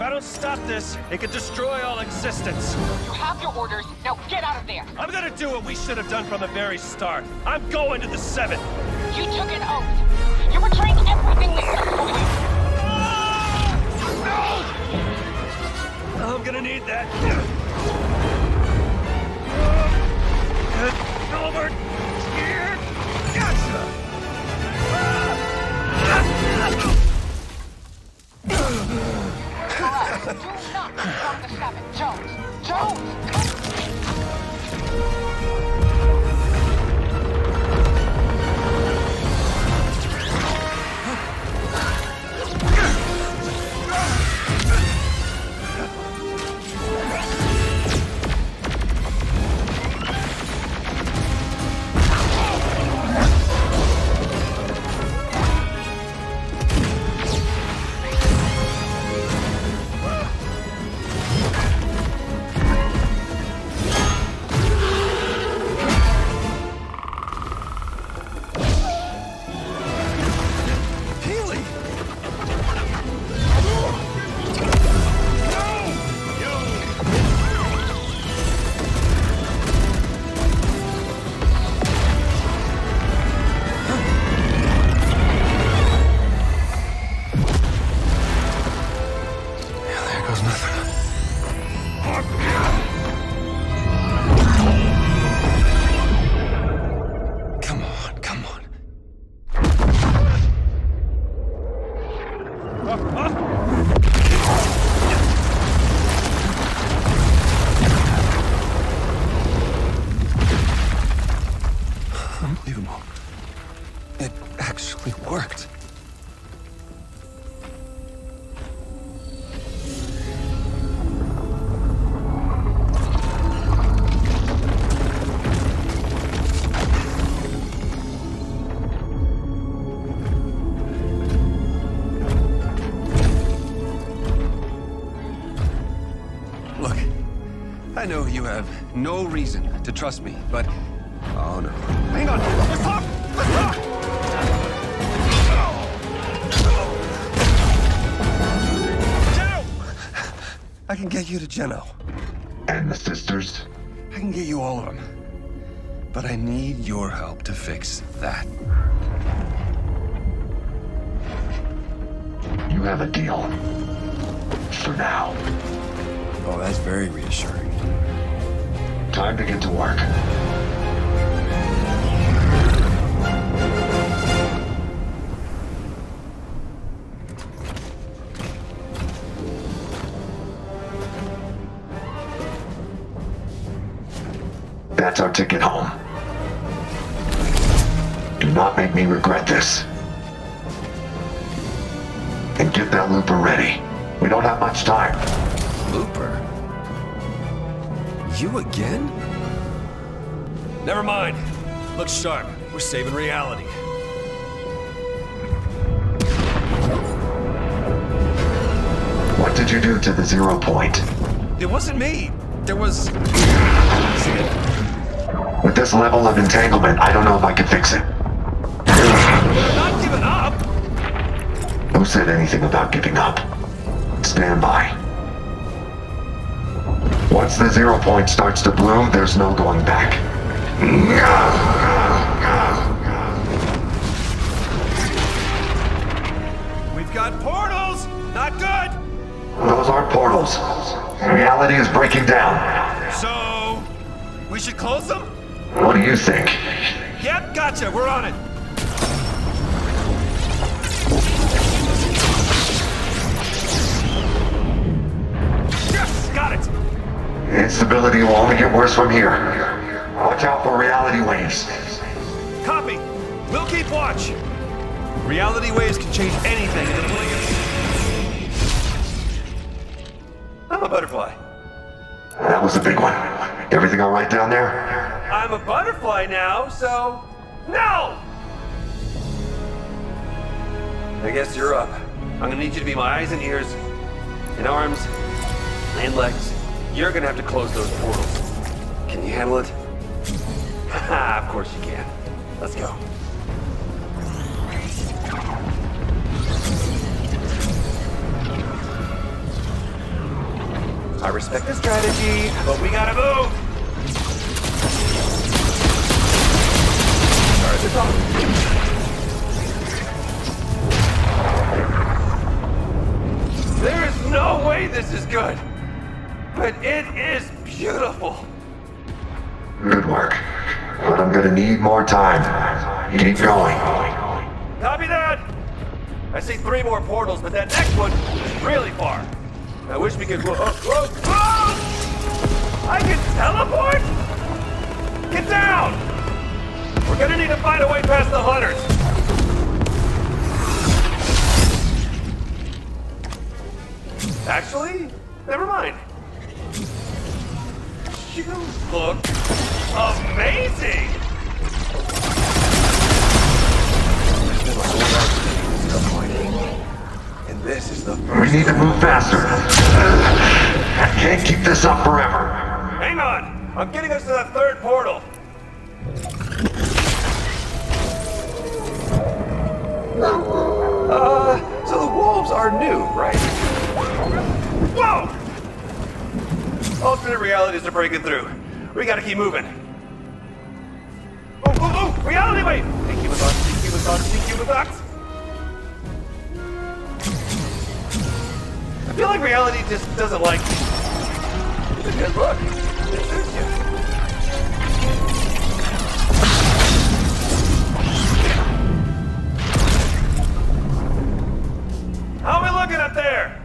If I don't stop this, it could destroy all existence. You have your orders. Now get out of there. I'm gonna do what we should have done from the very start. I'm going to the Seventh. You took an oath. You're betraying everything we stood for you. I'm gonna need that. Over here. Gotcha. Correct. Do not the seven. Jones. Jones. Healy! Know you have no reason to trust me, but... Oh, no. Hang on! Let's talk! Let's talk! Geno! I can get you to Geno. And the sisters? I can get you all of them. But I need your help to fix that. You have a deal. For now. Oh, that's very reassuring. Time to get to work. That's our ticket home. Do not make me regret this. And get that looper ready. We don't have much time. Looper? You again? Never mind. Look sharp. We're saving reality. What did you do to the zero point? It wasn't me. There was. With this level of entanglement, I don't know if I can fix it. We're not giving up. Who said anything about giving up? Stand by. Once the zero point starts to bloom, there's no going back. We've got portals. Not good. Those aren't portals. Reality is breaking down. So, we should close them? What do you think? Yep, gotcha. We're on it. Yes, got it. Instability will only get worse from here. Watch out for reality waves. Copy. We'll keep watch. Reality waves can change anything in the blink. I'm a butterfly. That was a big one. Everything all right down there? I'm a butterfly now, so... No! I guess you're up. I'm gonna need you to be my eyes and ears, and arms, and legs. You're gonna have to close those portals. Can you handle it? Ah, of course you can. Let's go. I respect the strategy, but we gotta move! Alright, they're. There is no way this is good! But it is beautiful! Good work. But I'm gonna need more time. Keep going. Copy that! I see three more portals, but that next one is really far. I wish we could. Whoa, whoa, whoa! I can teleport? Get down! We're gonna need to find a way past the hunters. Actually, never mind. You look amazing! And this is the We need to move faster. I can't keep this up forever. Hang on! I'm getting us to that third portal. Uh, so the wolves are new, right? Whoa! Alternate realities are breaking through. We gotta keep moving. Oh, oh, oh! Reality wave! Hey, keep us on, us on. I feel like reality just doesn't like me. It's a good look. It suits you. How are we looking up there?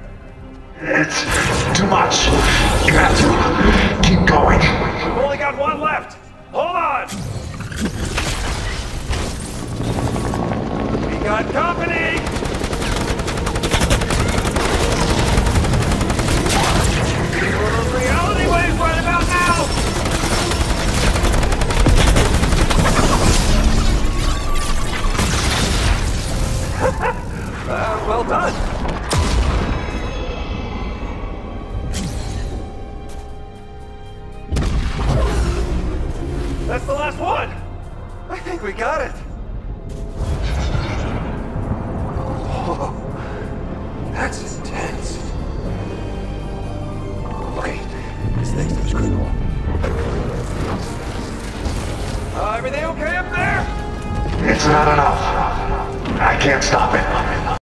It's too much. You have to keep going.